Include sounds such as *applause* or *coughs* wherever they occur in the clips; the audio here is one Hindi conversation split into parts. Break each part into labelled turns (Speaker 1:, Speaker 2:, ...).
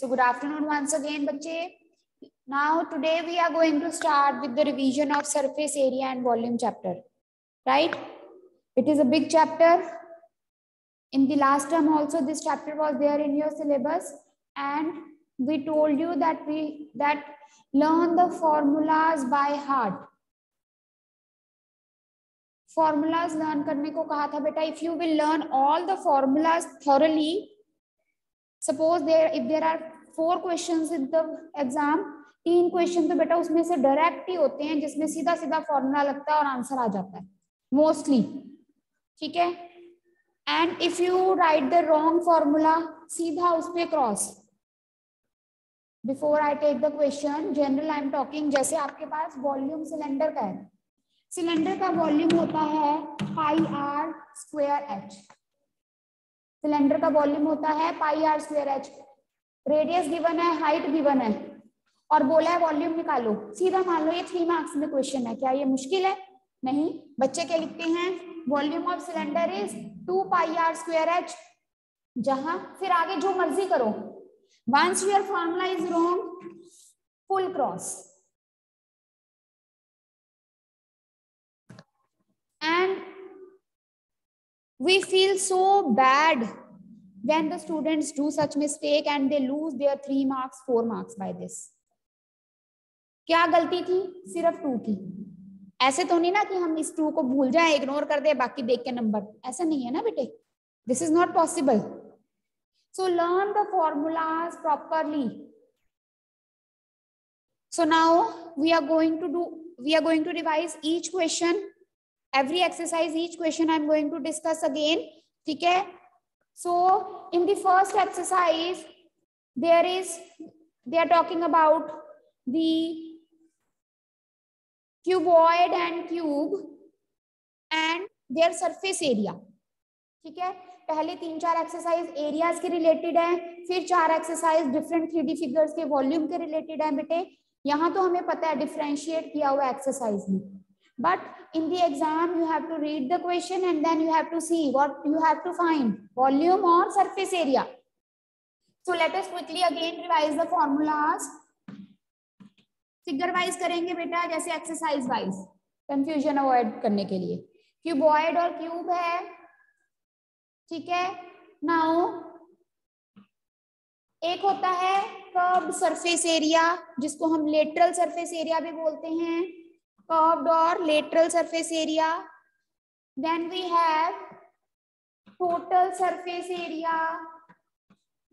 Speaker 1: So good afternoon once again, bache. Now today we are going to start with the revision of surface area and volume chapter, right? It is a big chapter. In the last term also this chapter was there in your syllabus and we told you that we that learn the formulas by heart formulas learn करने को कहा था बेटा if you will learn all the formulas thoroughly suppose there if there are four question in the exam तीन क्वेश्चन तो बेटा उसमें से डायरेक्ट ही होते हैं, जिसमें सीधा सीधा फॉर्मूला लगता है और आंसर आ जाता है मोस्टली ठीक है? And if you write the wrong formula सीधा उस पर cross before I take the question general I am talking जैसे आपके पास वॉल्यूम सिलेंडर का है सिलेंडर का वॉल्यूम होता है pi r square h cylinder का वॉल्यूम होता है pi r square h radius given है हाइट गिवन है। और बोला है वॉल्यूम निकालो। सीधा मान लो ये थ्री मार्क्स में क्वेश्चन है। क्या ये मुश्किल है? नहीं। बच्चे क्या लिखते हैं? Volume of cylinder is two pi r square h जहाँ फिर आगे जो मर्ज़ी करो। Once your formula is wrong full cross and we feel so bad when the students do such mistake and they lose their three marks four marks by this क्या गलती थी सिर्फ़ टू की ऐसे तो नहीं ना कि हम इस टू को भूल जाए इग्नोर कर दे बाकी देख के नंबर ऐसा नहीं है ना बेटे this is not possible so learn the formulas properly so now we are going to do we are going to revise each question every exercise each question i'm going to discuss again okay so, in the first exercise, there is, they are talking about the cuboid and cube and their surface area. ठीक है? पहले तीन चार एक्सरसाइज एरियाज़ के रिलेटेड है, फिर चार exercise different three D figures के वॉल्यूम के रिलेटेड है बेटे। यहाँ तो हमें पता है डिफ्रेंशिएट किया हुआ एक्सरसाइज में। But in the exam you have to read the question and then you have to see what you have to find volume or surface area so let us quickly again revise the formulas figure wise करेंगे बेटा जैसे एक्सरसाइज वाइज कंफ्यूजन अवॉइड करने के लिए क्यूबॉइड और क्यूब है ठीक है नाउ एक होता है कर्व सरफेस एरिया जिसको हम लेटरल सरफेस एरिया भी बोलते हैं curved or lateral surface area. Then we have total surface area.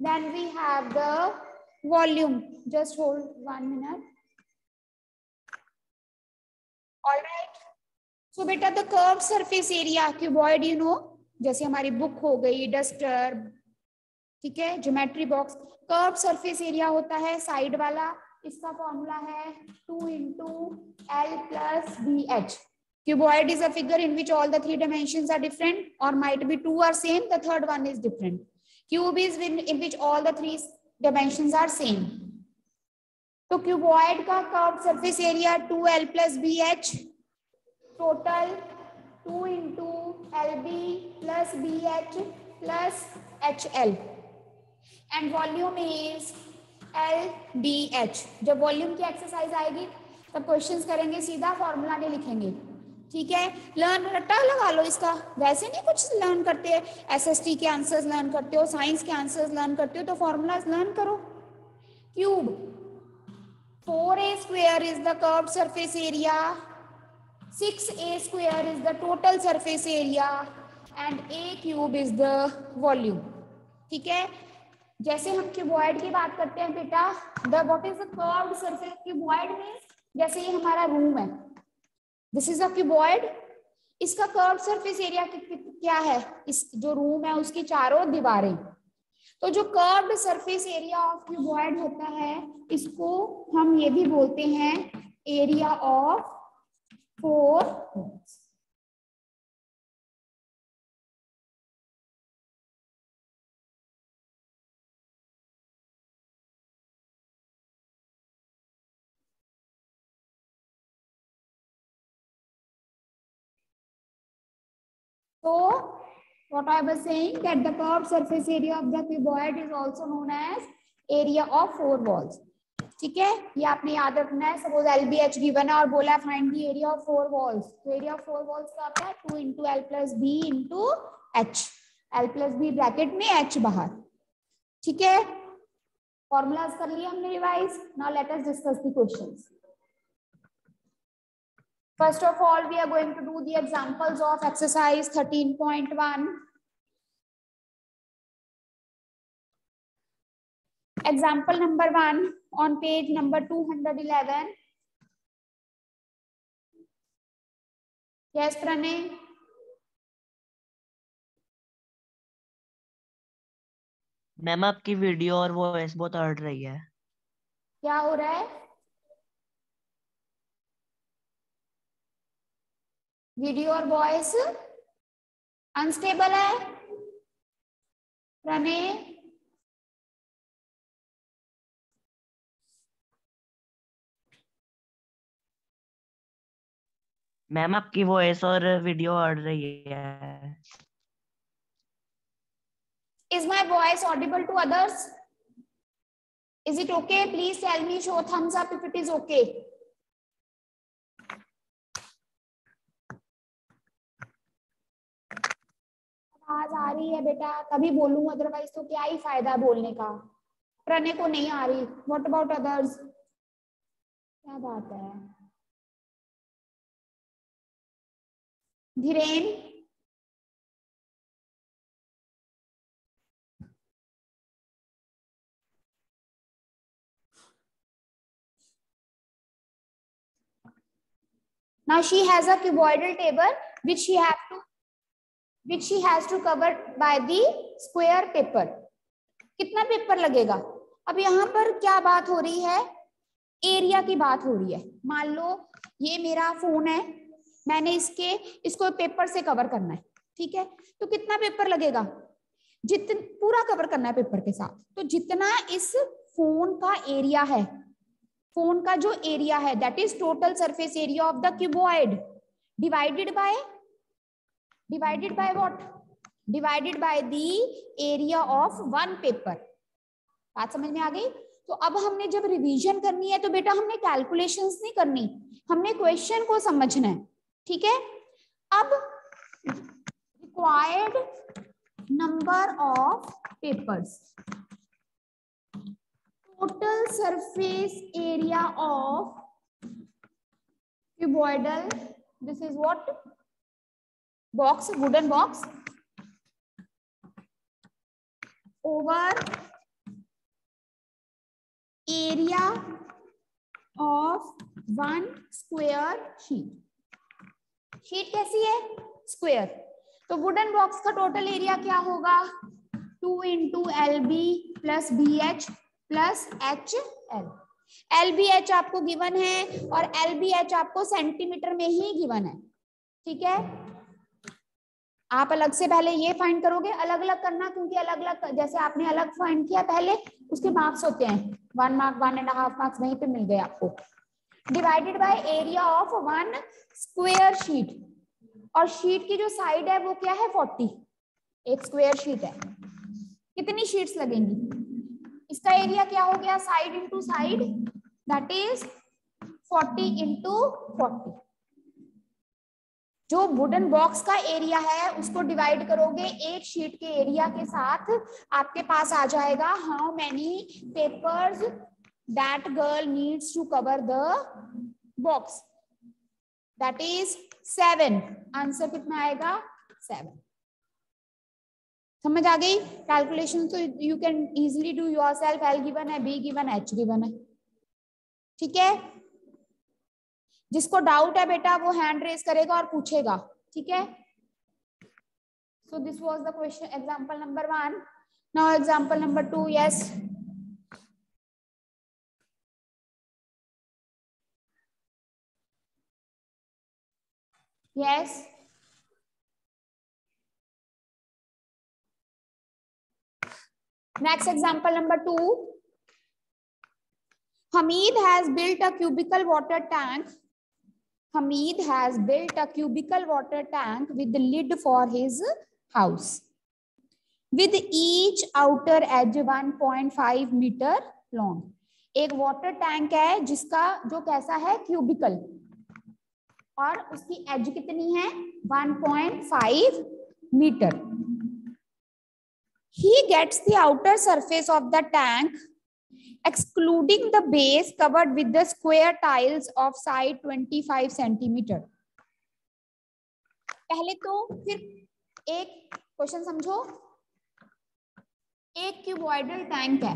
Speaker 1: Then we have the volume. Just hold one minute. All right. So beta the curved surface area cuboid you know जैसे हमारी बुक हो गई डस्टर ठीक है geometry box curve surface area होता है साइड वाला इसका फॉर्मूला है two into l plus b h cuboid is a figure in which all the three are different और might be two are same the one is different cube is in which all the three are same तो क्यूबॉइड का curve surface area two l plus b h total two into l b plus b h plus h l and volume is l d h जब वॉल्यूम की एक्सरसाइज आएगी, तब क्वेश्चंस करेंगे, सीधा फॉर्मूला नहीं लिखेंगे। ठीक है? लर्न रट्टा लगा लो इसका। वैसे नहीं कुछ लर्न करते हैं। एसएसटी के आंसर्स लर्न करते हो साइंस के आंसर्स लर्न करते हो तो फॉर्मूलाज लर्न करो। Cube four a square is the curve surface area six a square is the total surface area and a cube is the volume ठीक है? जैसे हम क्यूबॉइड की बात करते हैं बेटा the what is curved surface cuboid में, जैसे ये हमारा रूम है। दिस इज़ अ क्यूबॉइड इसका कर्व सरफेस एरिया क्या है? इस जो रूम है, उसकी चारों दीवारें। तो जो curved surface area of cuboid होता है, इसको हम ये भी बोलते हैं area of four So, what I was saying, that the curved surface area of the cuboid is also known as area of four walls ठीक है? ये आपने याद रखना है। Suppose l b h given है और बोला find the area of four walls तो एरिया ऑफ़ फोर वॉल्स का आता है? Two into l plus b into h l plus b bracket में एच बाहर। ठीक है? फॉर्मूलाज कर लिया हमने revise now let us discuss the questions First of all, we are going to do the examples of exercise 13.1. Example number one on page number 211. Yes, Pranay.
Speaker 2: Ma'am आपकी वीडियो और वॉइस बहुत अड़ रही है
Speaker 1: क्या हो रहा है वीडियो और वॉइस अनस्टेबल है? प्रणय
Speaker 2: मैम आपकी वॉइस और वीडियो अड़ रही है।
Speaker 1: Is my voice audible to others is it okay please tell me show thumbs up if it is okay? आवाज़ आ रही है बेटा, तभी बोलूँ अदरवाइज़ तो क्या ही फ़ायदा है बोलने का? प्रणय को नहीं आ रही। वॉट अबाउट अदर्स क्या बात है? Dhiren? Now she has a cuboidal table which she have to which she has to cover by the square paper. कितना पेपर लगेगा? अब यहाँ पर क्या बात हो रही है? एरिया की बात हो रही है। मान लो, ये मेरा फ़ोन है, मैंने इसके, इसको पेपर से कवर करना है, ठीक है? तो कितना पेपर लगेगा? जितन पूरा कवर करना है पेपर के साथ। तो जितना इस फ़ोन का एरिया है फ़ोन का जो एरिया है that is total surface area of the cuboid divided by divided by what divided by the area of one paper बात समझ में आ गई? तो अब हमने जब रिवीजन करनी है तो बेटा हमने कैलकुलेशंस नहीं करनी। हमने क्वेश्चन को समझना है, ठीक है? अब required number of papers total surface area of cuboidal, this is what? Box, wooden box, over area of one square sheet. Sheet कैसी है? स्क्वायर तो वुडन बॉक्स का टोटल एरिया क्या होगा? Two into l b plus b h plus l b h आपको गिवन है और एल बी एच आपको सेंटीमीटर में ही गिवन है। ठीक है? आप अलग से पहले ये फाइंड करोगे अलग अलग करना, क्योंकि अलग अलग जैसे आपने अलग फाइंड किया पहले, उसके मार्क्स होते हैं। One mark one and half marks वहीं पे मिल गए आपको। Divided by area of one square sheet और शीट की जो साइड है, वो क्या है? फोर्टी एक स्क्वेयर शीट है। कितनी शीट्स लगेंगी? इसका एरिया क्या हो गया? Side into side that is 40 into forty जो वुडन बॉक्स का एरिया है, उसको डिवाइड करोगे, एक शीट के एरिया के साथ आपके पास आ जाएगा how many papers that girl needs to cover the box that is seven answer कितना आएगा? सेवन समझ आ गई? कैलकुलेशन तो you can easily do yourself l given है बी गिवन एच गिवन है। ठीक है? जिसको डाउट है बेटा, वो हैंड रेस करेगा और पूछेगा, ठीक है so this was the question example number one now example number two yes yes Next example number two. Hamid has built a cubical water tank. Hamid has built a cubical water tank with the lid for his house. with each outer edge 1.5 metre long एक वाटर टैंक है जिसका जो कैसा है क्यूबिकल और उसकी एज कितनी है 1.5 metre he gets the outer surface of the tank excluding the base covered with the square tiles of side 25 centimeter पहले तो फिर एक क्वेश्चन समझो एक क्यूबॉइडल टैंक है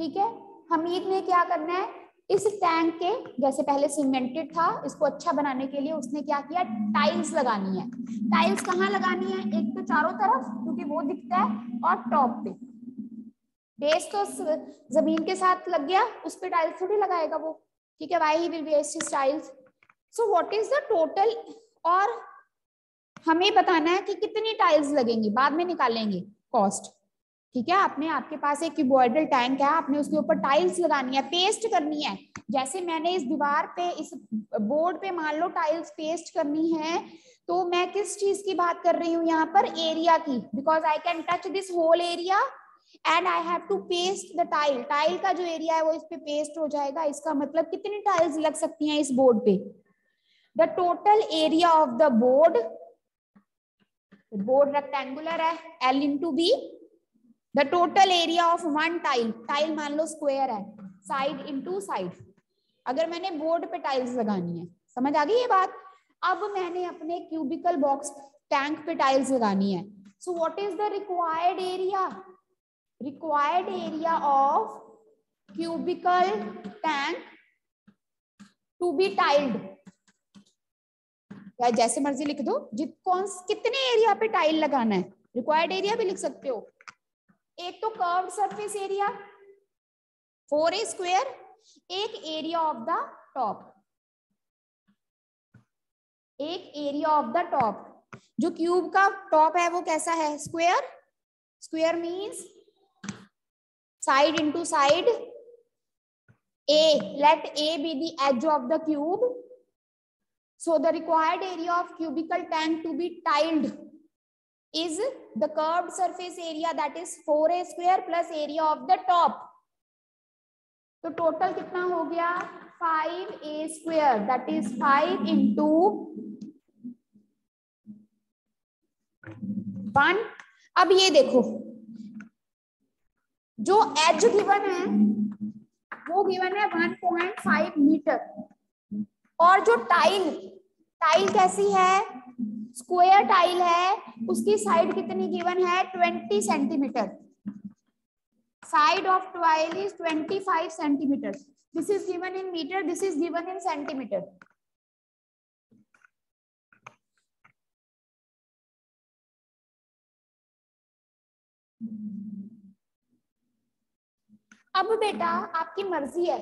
Speaker 1: ठीक है हमीद ने क्या करना है इस टैंक के, जैसे पहले सीमेंटेड था, इसको अच्छा बनाने के लिए उसने क्या किया? टाइल्स लगानी है। टाइल्स कहाँ लगानी है? एक तो चारों तरफ़, क्योंकि वो दिखता है, और टॉप पे। बेस तो ज़मीन के साथ लग गया, उस पर टाइल्स थोड़ी लगाएगा वो। ठीक है why he will his tiles so what is the total और हमें बताना है कि कितनी टाइल्स लगेंगी? बाद में निकालेंगे। कॉस्ट ठीक है? आपने आपके पास एक क्यूबॉइडल टैंक है, आपने उसके ऊपर टाइल्स लगानी है पेस्ट करनी है। जैसे मैंने इस दीवार पे, इस बोर्ड पे मान लो टाइल्स पेस्ट करनी है तो मैं किस चीज़ की बात कर रही हूँ यहाँ पर? एरिया की because I can touch this whole area and I have to paste the tile tile का जो एरिया है वो इस पे पेस्ट हो जाएगा। इसका मतलब कितनी टाइल्स लग सकती हैं इस बोर्ड पे? The total area of the board board rectangular है l into b the total area of one tile tile मान लो स्क्वायर है साइड इंटू साइड अगर मैंने बोर्ड पे टाइल्स लगानी है, समझ आ गई ये बात? अब मैंने अपने क्यूबिकल बॉक्स टैंक पे टाइल्स लगानी है. So what is the required area required area of cubical tank to be tiled या जैसे मर्ज़ी लिख दो, जित कौन कितने एरिया पे टाइल लगाना है? रिक्वायर्ड एरिया भी लिख सकते हो। एक तो curve surface area four a square एक एरिया ऑफ़ द टॉप एक एरिया ऑफ़ द टॉप जो क्यूब का टॉप है वो कैसा है? Square square means side into side a let a be the edge of the cube so the required area of cubical tank to be tiled. Is the curved surface area that is 4a square plus area of the top. तो टोटल कितना हो गया 5a square that is 5 into 1 अब ये देखो जो एज गिवन है वो गिवन है 1.5 मीटर और जो टाइल टाइल कैसी है स्क्वायर टाइल है, उसकी साइड कितनी गिवन है? 20 centimetre. Side of tile is 25 centimetre. This is given in metre this is given in centimetre अब बेटा, आपकी मर्ज़ी है।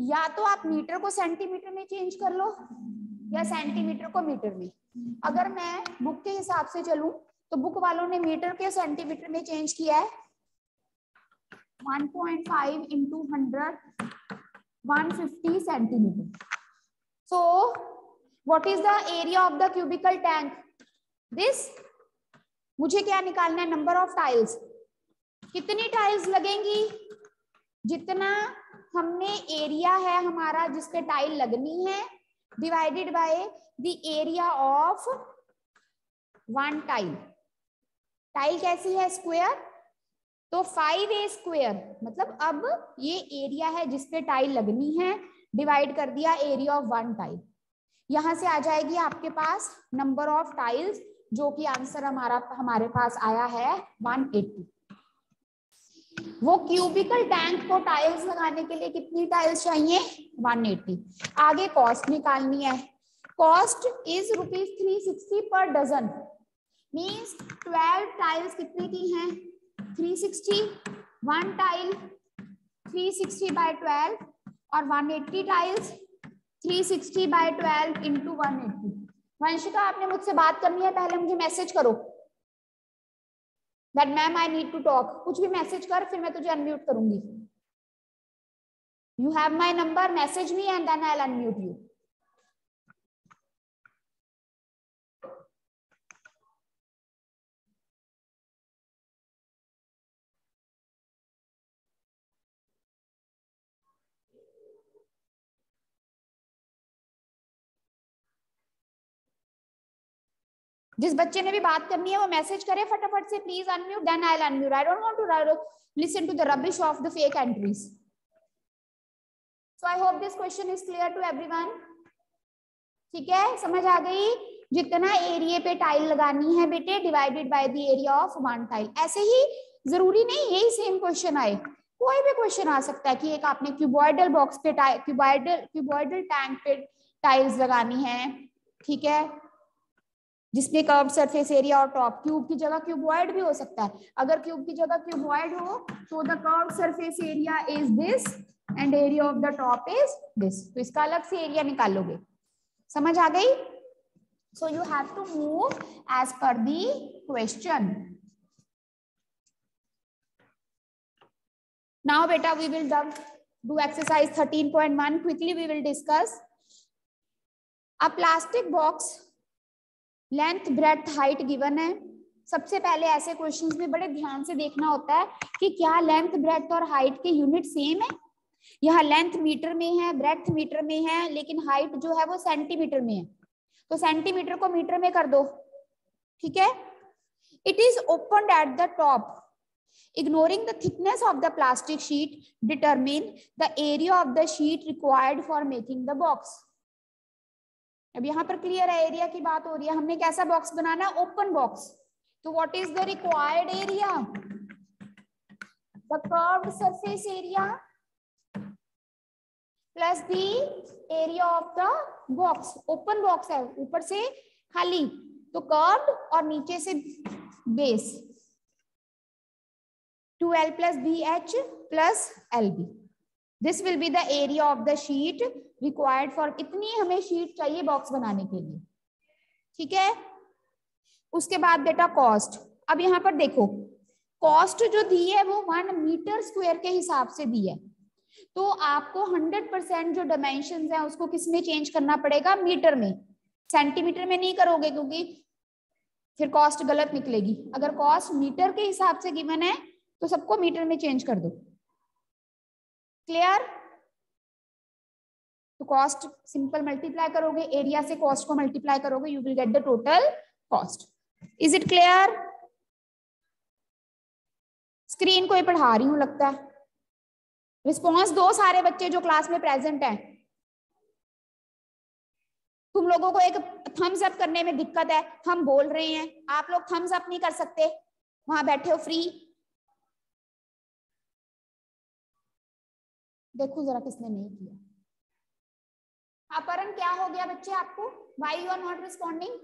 Speaker 1: या तो आप मीटर को सेंटीमीटर में चेंज कर लो। या सेंटीमीटर को मीटर में। अगर मैं बुक के हिसाब से चलूँ तो बुक वालों ने मीटर के सेंटीमीटर में चेंज किया है। 1.5 point five into hundred, one centimetre. So what is the area of the cubical tank this मुझे क्या निकालना है? नंबर ऑफ़ टाइल्स कितनी टाइल्स लगेंगी? जितना हमने एरिया है हमारा जिसपे टाइल लगनी है divided by the area of one tile tile कैसी है स्क्वायर तो फाइव ए स्क्वायर मतलब अब ये एरिया है जिसपे टाइल लगनी है डिवाइड कर दिया एरिया ऑफ़ वन टाइल यहाँ से आ जाएगी आपके पास नंबर ऑफ़ टाइल्स जो कि आंसर हमारा, हमारे पास आया है 180 वो क्यूबिकल टैंक को टाइल्स लगाने के लिए कितनी टाइल्स चाहिए? 180 आगे कॉस्ट निकालनी है। Cost is rupees three sixty per dozen means twelve tiles कितने की हैं? 360 one tile 360 sixty by twelve और 180 tiles 360 sixty by twelve into one Vanshika, आपने मुझसे बात करनी है, पहले मुझे मैसेज करो। That ma'am I need to talk कुछ भी मैसेज कर, फिर मैं तुझे अनम्यूट करूँगी। You have my number message me and then I unmute you जिस बच्चे ने भी बात करनी है, वो मैसेज करे फटाफट से please unmute then I unmute I don't want to listen to the rubbish of the fake entries so I hope this question is clear to everyone ठीक है? समझ आ गई? जितना एरिया पे टाइल लगानी है बेटे divided by the area of one tile ऐसे ही ज़रूरी नहीं, यही सेम क्वेश्चन आए। कोई भी क्वेश्चन आ सकता है कि एक आपने क्यूबॉइडल बॉक्स पे क्यूबॉइडल क्यूबॉइडल टैंक पे टाइल्स लगानी है। ठीक है? जिसमें कर्व सरफेस एरिया और टॉप क्यूब की जगह क्यूबॉइड भी हो सकता है। अगर क्यूब की जगह क्यूबॉइड हो तो the curve surface area is this and area of the top is this तो इसका अलग से एरिया निकालोगे। समझ आ गई? So you have to move as per the question now beta we will do exercise 13.1 quickly we will discuss a plastic box length breadth height given है। सबसे पहले ऐसे क्वेश्चंस में बड़े ध्यान से देखना होता है कि क्या लेंथ ब्रेथ और हाइट के यूनिट सेम है? यहाँ लेंथ मीटर में है ब्रेथ मीटर में है, लेकिन हाइट जो है वो सेंटीमीटर में है। तो सेंटीमीटर को मीटर में कर दो, ठीक है? It is open at the top ignoring the thickness of the plastic sheet, determine the area of the sheet required for making the box. अब यहाँ पर क्लियर है एरिया की बात हो रही है। हमने कैसा बॉक्स बनाना ओपन बॉक्स तो what is the required area the curved surface area plus the area of the box open box है, ऊपर से खाली। तो कर्व्ड और नीचे से base two L plus B H plus L B this will be the area of the sheet required for इतनी हमें शीट चाहिए बॉक्स बनाने के लिए। ठीक है? उसके बाद बेटा कॉस्ट अब यहाँ पर देखो कॉस्ट जो दी है वो वन मीटर स्क्वायर के हिसाब से दी है। तो आपको हंड्रेड परसेंट जो डायमेंशन है उसको किसमें चेंज करना पड़ेगा? मीटर में। सेंटीमीटर में नहीं करोगे क्योंकि फिर कॉस्ट गलत निकलेगी। अगर कॉस्ट मीटर के हिसाब से गिवन है तो सबको मीटर में चेंज कर दो। क्लियर? तो कॉस्ट सिंपल मल्टीप्लाई करोगे एरिया से कॉस्ट को मल्टीप्लाई करोगे you will get the total cost is it clear screen को ही पढ़ा रही हूँ, लगता है। रिस्पॉन्स दो सारे बच्चे जो क्लास में प्रेजेंट हैं। तुम लोगों को एक थम्स अप करने में दिक्कत है। हम बोल रहे हैं। आप लोग थम्स अप नहीं कर सकते। वहाँ बैठे हो फ्री देखो जरा किसने नहीं किया। अपहरण क्या हो गया बच्चे आपको? Why you are not responding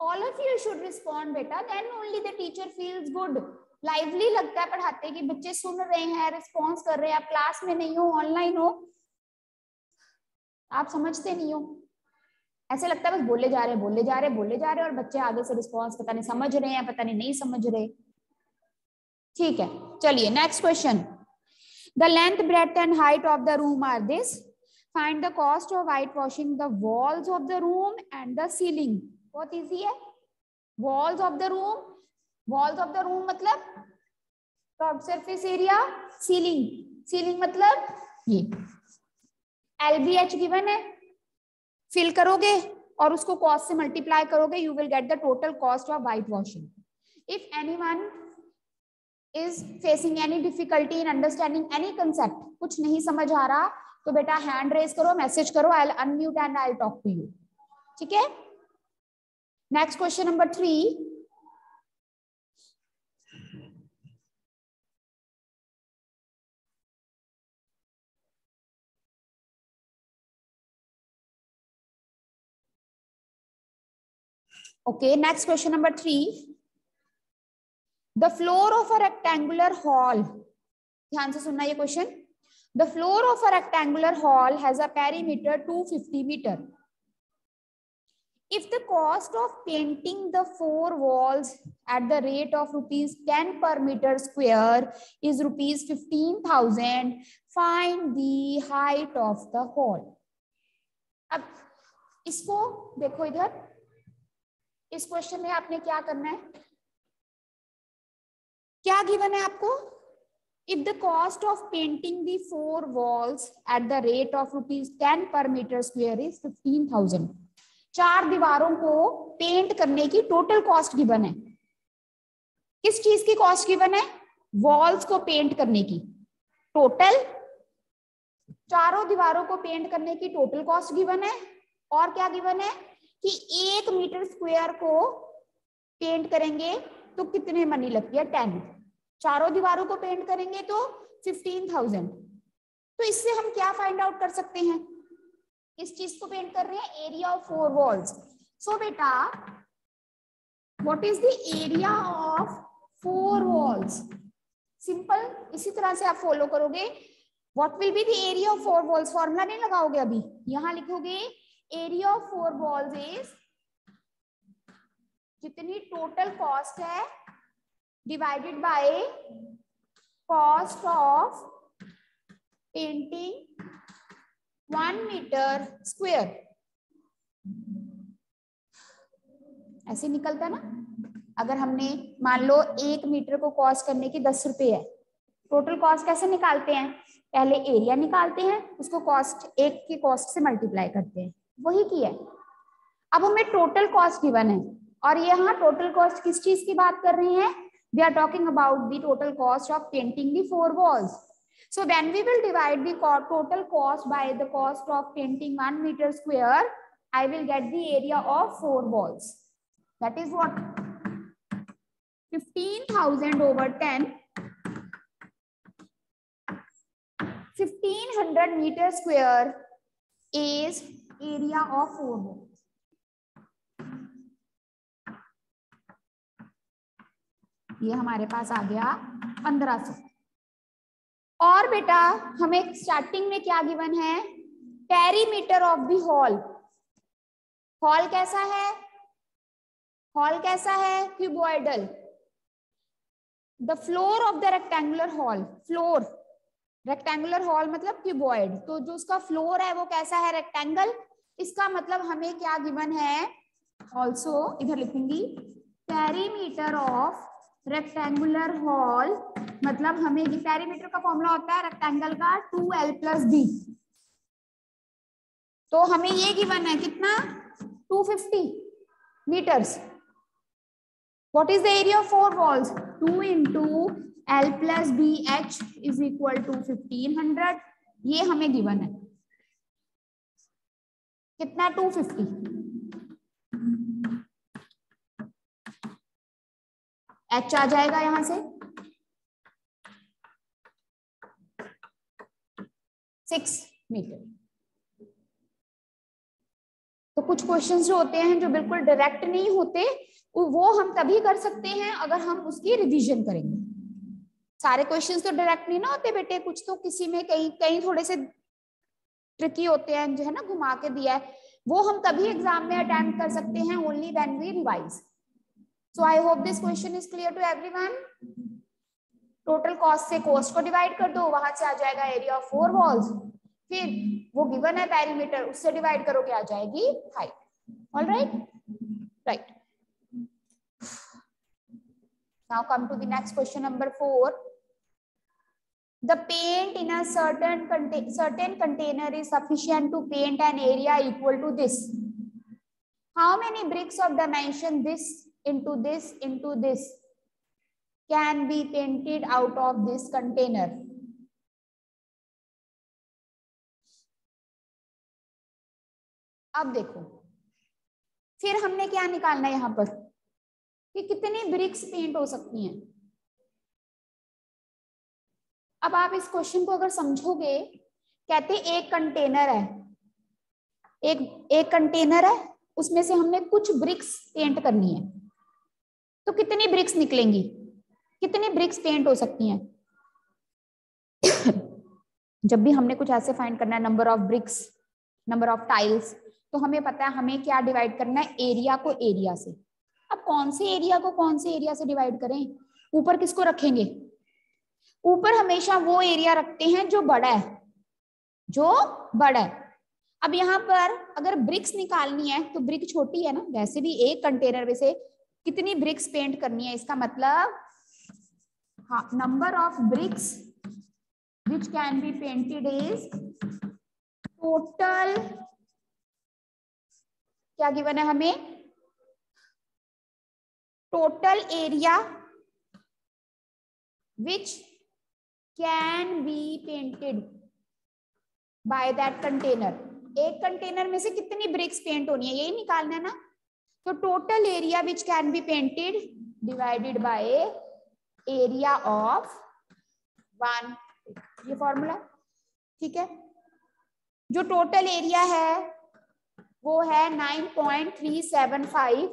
Speaker 1: all of you should respond बेटा। Then only the teacher feels good lively लगता है पढ़ाते कि बच्चे सुन रहे हैं रिस्पॉन्स कर रहे हैं। आप क्लास में नहीं हो ऑनलाइन हो। आप समझते नहीं हो। ऐसे लगता है बस बोले जा रहे हैं, बोले जा रहे बोले जा रहे हैं और बच्चे आगे से रिस्पॉन्स पता नहीं समझ रहे हैं पता नहीं नहीं समझ रहे। ठीक है, चलिए next question the length breadth and height of the room are this find the cost of white washing the walls of the room and the ceiling बहुत इजी है. Walls of the room walls of the room मतलब top surface area ceiling ceiling मतलब ये. एल बी एच गिवन है. फिल करोगे और उसको कॉस्ट से मल्टीप्लाई करोगे you will get the total cost of white washing if any one is facing any difficulty in understanding any concept कुछ नहीं समझ आ रहा तो बेटा हैंड रेज करो मैसेज करो I unmute and I talk to you ठीक है next question number three okay next question number 3 the floor of a rectangular hall ध्यान से सुनना ये question the floor of a rectangular hall has a perimeter 250 metre if the cost of painting the four walls at the rate of rupees ten per metre square is rupees fifteen thousand find the height of the hall अब इसको देखो इधर। इस क्वेश्चन में आपने क्या करना है? क्या गिवन है आपको? If the cost of painting the four walls at the rate of rupees 10 per meter square is 15000 चार दीवारों को पेंट करने की टोटल कॉस्ट गिवन है। किस चीज़ की कॉस्ट गिवन है? वॉल्स को पेंट करने की। टोटल चारों दीवारों को पेंट करने की टोटल कॉस्ट गिवन है। और क्या गिवन है? कि एक मीटर स्क्वायर को पेंट करेंगे तो कितने मनी लगती है? टेन चारों दीवारों को पेंट करेंगे तो फिफ्टीन थाउज़ेंड तो इससे हम क्या फाइंड आउट कर सकते हैं? किस चीज़ को पेंट कर रहे हैं area of four walls so बेटा what is the area of four walls simple इसी तरह से आप फॉलो करोगे। What will be the area of four walls formula नहीं लगाओगे अभी। यहाँ लिखोगे area of four walls is जितनी टोटल कॉस्ट है? Divided by cost of painting one metre square ऐसे निकलता ना? अगर हमने मान लो एक मीटर को कॉस्ट करने की दस रुपए है टोटल कॉस्ट कैसे निकालते हैं? पहले एरिया निकालते हैं, उसको कॉस्ट एक की कॉस्ट से मल्टीप्लाई करते हैं। वही किया अब हमें टोटल कॉस्ट गिवन है। और यहाँ टोटल कॉस्ट किस चीज़ की बात कर रहे हैं? we are talking about the total cost of painting the four walls. So then we will divide the co total cost by the cost of painting one meter square. I will get the area of four walls. That is what? 15,000 over 10. 1500 meter square is area of four walls. ये हमारे पास आ गया 1500 और बेटा, हमें स्टार्टिंग में क्या गिवन है? Perimeter of the hall hall कैसा है? हॉल कैसा है? Cuboidal the floor of the rectangular hall floor rectangular hall मतलब क्यूबॉइड तो जो उसका फ्लोर है, वो कैसा है? रेक्टेंगल इसका मतलब हमें क्या गिवन है? ऑल्सो इधर लिखूँगी। पेरीमीटर ऑफ़ रेक्टेंगुलर हॉल मतलब हमें पेरीमीटर का फॉर्मूला होता है रेक्टेंगल का टू एल प्लस बी तो हमें ये गिवन है, कितना? 250 metres what is the area of four walls two into L plus B H is equal to fifteen hundred ये हमें गिवन है. कितना? 250 एच आ जाएगा यहाँ से। सिक्स मीटर तो कुछ क्वेश्चंस जो होते हैं, जो बिल्कुल डायरेक्ट नहीं होते वो हम तभी कर सकते हैं अगर हम उसकी रिवीजन करेंगे। सारे क्वेश्चंस तो डायरेक्ट नहीं ना होते बेटे, कुछ तो किसी में कहीं कहीं थोड़े से ट्रिकी होते हैं, जो है ना, घुमा के दिया है। वो हम तभी एग्ज़ाम में अटेम्प्ट कर सकते हैं only when we revise so I hope this question is clear to everyone total cost से कॉस्ट को डिवाइड कर दो वहाँ से आ जाएगा एरिया ऑफ़ फोर वॉल्स फिर वो गिवन है पेरीमीटर उससे डिवाइड करोगे आ जाएगी height all right right now come to the next question number 4 the paint in a certain contain certain container is sufficient to paint an area equal to this how many bricks of dimension this into this into this. Can be painted out of this container. अब देखो। फिर हमने क्या निकालना है यहाँ पर? कि कितनी ब्रिक्स पेंट हो सकती हैं। अब आप इस क्वेश्चन को अगर समझोगे, कहते एक कंटेनर है। एक एक कंटेनर है, उसमें से हमने कुछ ब्रिक्स पेंट करनी है। तो कितनी ब्रिक्स निकलेंगी? कितनी ब्रिक्स पेंट हो सकती हैं? *coughs* जब भी हमने कुछ ऐसे फाइंड करना है number of bricks number of tiles तो हमें पता है हमें क्या डिवाइड करना है एरिया को एरिया से। अब कौन से एरिया को कौन से एरिया से डिवाइड करें? ऊपर किसको रखेंगे? ऊपर हमेशा वो एरिया रखते हैं जो बड़ा है। जो बड़ा है। अब यहाँ पर अगर ब्रिक्स निकालनी है तो ब्रिक छोटी है ना? वैसे भी एक कंटेनर में से कितनी ब्रिक्स पेंट करनी है? इसका मतलब हाँ number of bricks which can be painted is total, क्या गिवन है हमें? Total area which can be painted by that container एक कंटेनर में से कितनी ब्रिक्स पेंट होनी है? यही निकालना है ना? तो total area which can be painted divided by area of one ये फॉर्मूला ठीक है? जो टोटल एरिया है, वो है 9.375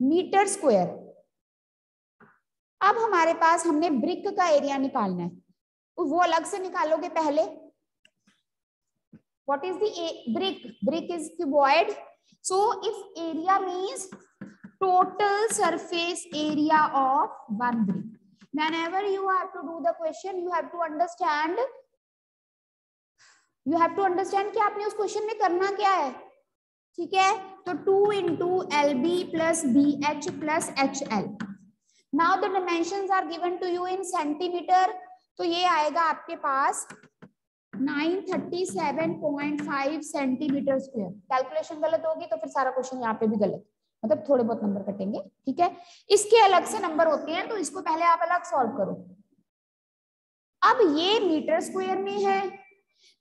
Speaker 1: मीटर स्क्वायर अब हमारे पास हमने ब्रिक का एरिया निकालना है। तो वो अलग से निकालोगे पहले? What is the brick brick? Is cuboid so if area means total surface area of one brick whenever you have to do the question you have to understand you have to understand कि आपने उस क्वेश्चन में करना क्या है ठीक है तो two into L B plus B H plus H L now the dimension are given to you in centimetre तो ये आएगा आपके पास 937.5 सेंटीमीटर स्क्वायर। कैलकुलेशन गलत होगी तो फिर सारा क्वेश्चन यहाँ पे भी गलत मतलब थोड़े बहुत नंबर कटेंगे, ठीक है? इसके अलग से नंबर होते हैं तो इसको पहले आप अलग सॉल्व करो। अब ये मीटर स्क्वायर में है,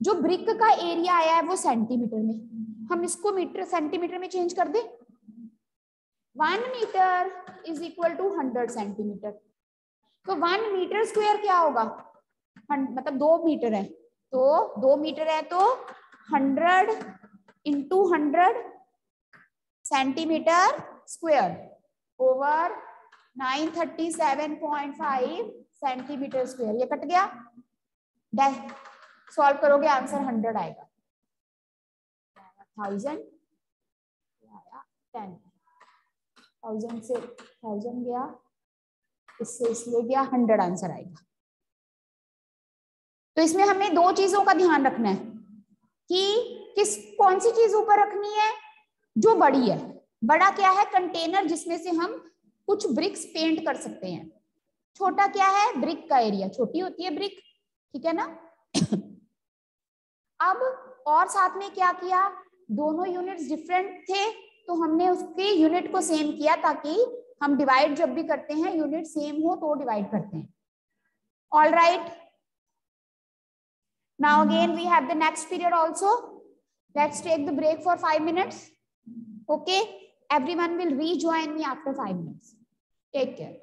Speaker 1: जो ब्रिक का एरिया आया है वो सेंटीमीटर में। हम इसको मीटर सेंटीमीटर में चेंज कर दे। One metre is equal to hundred centimetre तो वन मीटर स्क्वायर क्या होगा? मतलब दो मीटर है। तो दो मीटर है तो hundred into hundred centimetre square over nine thirty seven point five centimetre square ये कट गया? सॉल्व करोगे, आंसर हंड्रेड आएगा। Thousand ten. थाउज़ेंड से थाउज़ेंड गया, इससे इसलिए गया, हंड्रेड आंसर आएगा। तो इसमें हमें दो चीज़ों का ध्यान रखना है कि किस, कौन सी चीज़ ऊपर रखनी है, जो बड़ी है। बड़ा क्या है? कंटेनर जिसमें से हम कुछ ब्रिक्स पेंट कर सकते हैं। छोटा क्या है? ब्रिक का एरिया छोटी होती है ब्रिक ठीक है ना? *coughs* अब और साथ में क्या किया? दोनों यूनिट्स डिफरेंट थे तो हमने उसके यूनिट को सेम किया ताकि हम डिवाइड जब भी करते हैं यूनिट सेम हो तो डिवाइड करते हैं। All right Now again, we have the next period also. Let's take the break for five minutes. Okay. Everyone will rejoin me after five minutes. Take care.